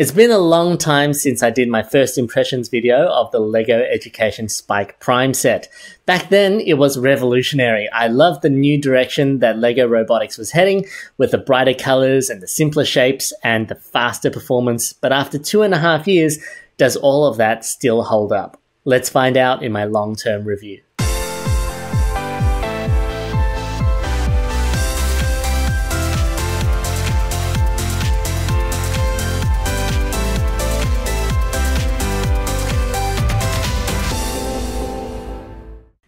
It's been a long time since I did my first impressions video of the LEGO Education Spike Prime set. Back then, it was revolutionary. I loved the new direction that LEGO Robotics was heading, with the brighter colors and the simpler shapes and the faster performance. But after two and a half years, does all of that still hold up? Let's find out in my long-term review.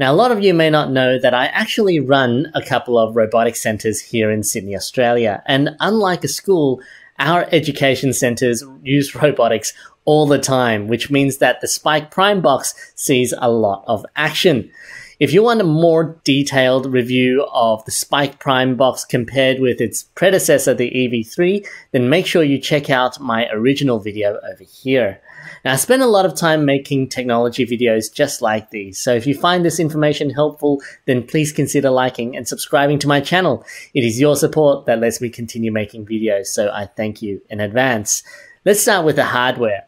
Now, a lot of you may not know that I actually run a couple of robotic centres here in Sydney, Australia. And unlike a school, our education centres use robotics all the time, which means that the Spike Prime box sees a lot of action. If you want a more detailed review of the Spike Prime box compared with its predecessor, the EV3, then make sure you check out my original video over here. Now, I spend a lot of time making technology videos just like these, so if you find this information helpful, then please consider liking and subscribing to my channel. It is your support that lets me continue making videos, so I thank you in advance. Let's start with the hardware.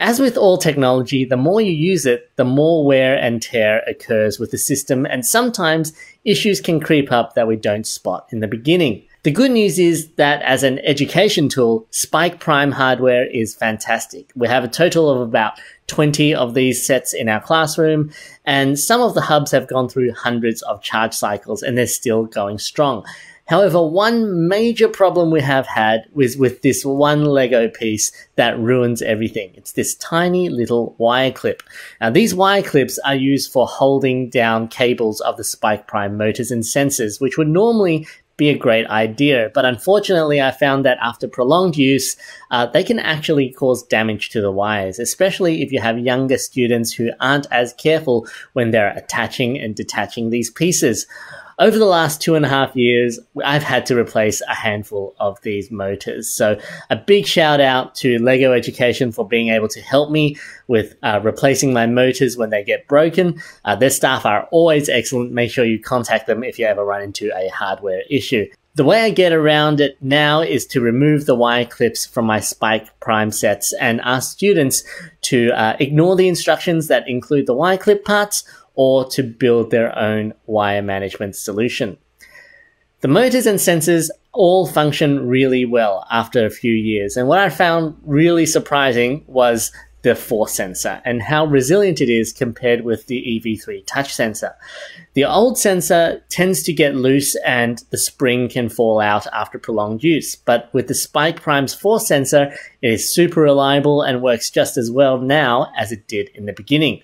As with all technology, the more you use it, the more wear and tear occurs with the system, and sometimes issues can creep up that we don't spot in the beginning. The good news is that as an education tool, Spike Prime hardware is fantastic. We have a total of about 20 of these sets in our classroom, and some of the hubs have gone through hundreds of charge cycles and they're still going strong. However, one major problem we have had was with this one Lego piece that ruins everything. It's this tiny little wire clip. Now, these wire clips are used for holding down cables of the Spike Prime motors and sensors, which would normally be a great idea. But unfortunately, I found that after prolonged use, uh, they can actually cause damage to the wires, especially if you have younger students who aren't as careful when they're attaching and detaching these pieces. Over the last two and a half years, I've had to replace a handful of these motors. So a big shout out to LEGO Education for being able to help me with uh, replacing my motors when they get broken. Uh, their staff are always excellent. Make sure you contact them if you ever run into a hardware issue. The way I get around it now is to remove the wire clips from my Spike Prime sets and ask students to uh, ignore the instructions that include the wire clip parts or to build their own wire management solution. The motors and sensors all function really well after a few years. And what I found really surprising was the force sensor and how resilient it is compared with the EV3 touch sensor. The old sensor tends to get loose and the spring can fall out after prolonged use, but with the Spike Prime's force sensor, it is super reliable and works just as well now as it did in the beginning.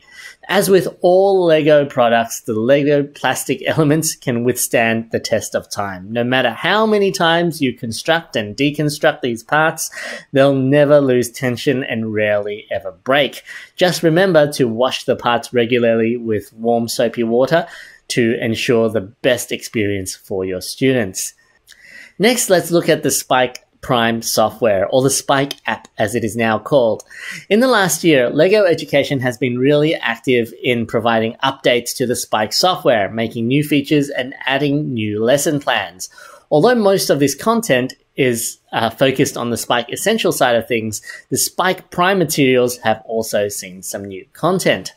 As with all LEGO products, the LEGO plastic elements can withstand the test of time. No matter how many times you construct and deconstruct these parts, they'll never lose tension and rarely ever break. Just remember to wash the parts regularly with warm soapy water to ensure the best experience for your students. Next, let's look at the Spike Prime software, or the Spike app as it is now called. In the last year, LEGO Education has been really active in providing updates to the Spike software, making new features and adding new lesson plans. Although most of this content is uh, focused on the Spike Essential side of things, the Spike Prime materials have also seen some new content.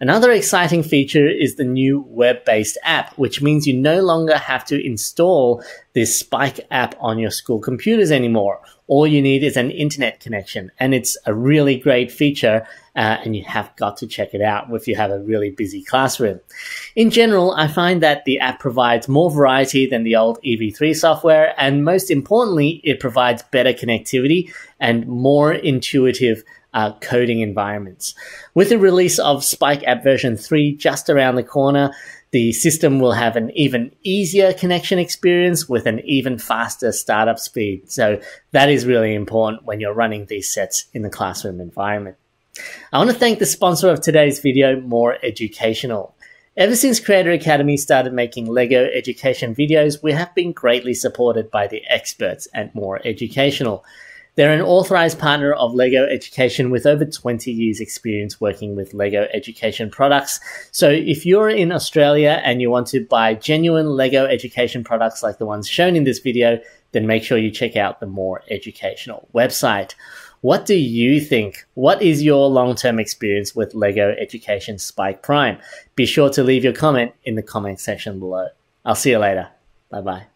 Another exciting feature is the new web-based app, which means you no longer have to install this Spike app on your school computers anymore. All you need is an internet connection, and it's a really great feature, uh, and you have got to check it out if you have a really busy classroom. In general, I find that the app provides more variety than the old EV3 software, and most importantly, it provides better connectivity and more intuitive uh, coding environments. With the release of Spike App version 3 just around the corner, the system will have an even easier connection experience with an even faster startup speed. So that is really important when you're running these sets in the classroom environment. I want to thank the sponsor of today's video, Moore Educational. Ever since Creator Academy started making LEGO education videos, we have been greatly supported by the experts at Moore Educational. They're an authorized partner of LEGO Education with over 20 years experience working with LEGO education products. So if you're in Australia and you want to buy genuine LEGO education products like the ones shown in this video, then make sure you check out the Moore Educational website. What do you think? What is your long term experience with LEGO Education Spike Prime? Be sure to leave your comment in the comment section below. I'll see you later. Bye bye.